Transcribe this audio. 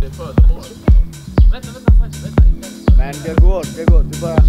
Man, they're Vänta, vänta, vänta. vänta. Men det går, det går. Du bara...